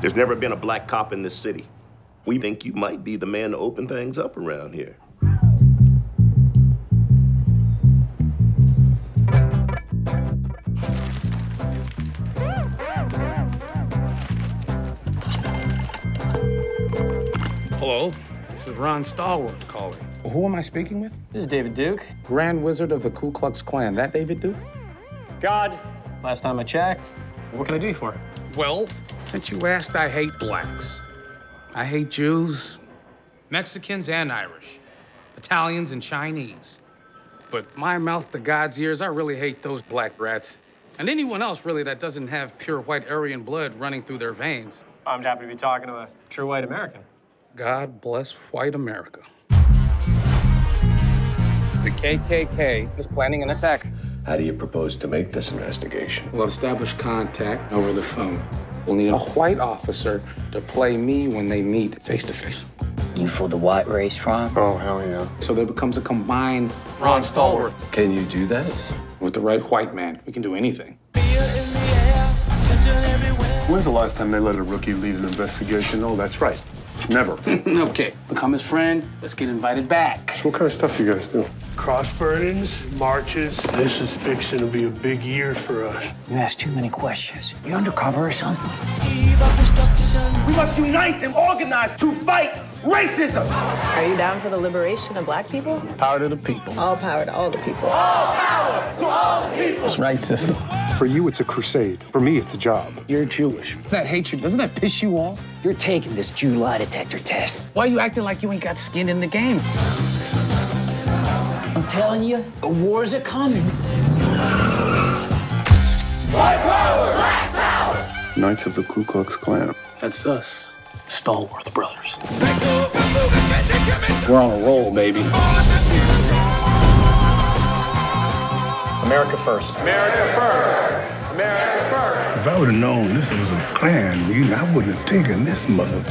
There's never been a black cop in this city. We think you might be the man to open things up around here. Hello, this is Ron Stallworth calling. Well, who am I speaking with? This is David Duke. Grand Wizard of the Ku Klux Klan. That David Duke? God. Last time I checked. What can I do you for? Well, since you asked, I hate blacks. I hate Jews, Mexicans, and Irish, Italians, and Chinese. But my mouth to God's ears, I really hate those black rats. And anyone else, really, that doesn't have pure white Aryan blood running through their veins. I'm happy to be talking to a true white American. God bless white America. The KKK is planning an attack. How do you propose to make this investigation? We'll establish contact over the phone. We'll need a white officer to play me when they meet face to face. You for the white race, Ron? Oh, hell yeah. So there becomes a combined Ron Stallworth. Can you do that? With the right white man, we can do anything. When's the last time they let a rookie lead an investigation? Oh, that's right. Never. okay, become his friend. Let's get invited back. So what kind of stuff you guys do? Cross burnings, marches. This is fixing to be a big year for us. You ask too many questions. You undercover or something? We must unite and organize to fight racism. Are you down for the liberation of black people? Power to the people. All power to all the people. All power to all the people. That's right, sister. For you, it's a crusade. For me, it's a job. You're Jewish. That hatred, doesn't that piss you off? You're taking this Jew lie detector test. Why are you acting like you ain't got skin in the game? I'm telling you, the wars are coming. White power! Black power! Knights of the Ku Klux Klan. That's us. Stallworth Brothers. We're on a roll, baby. America first. America first! If I would have known this was a Klan meeting, I wouldn't have taken this mother.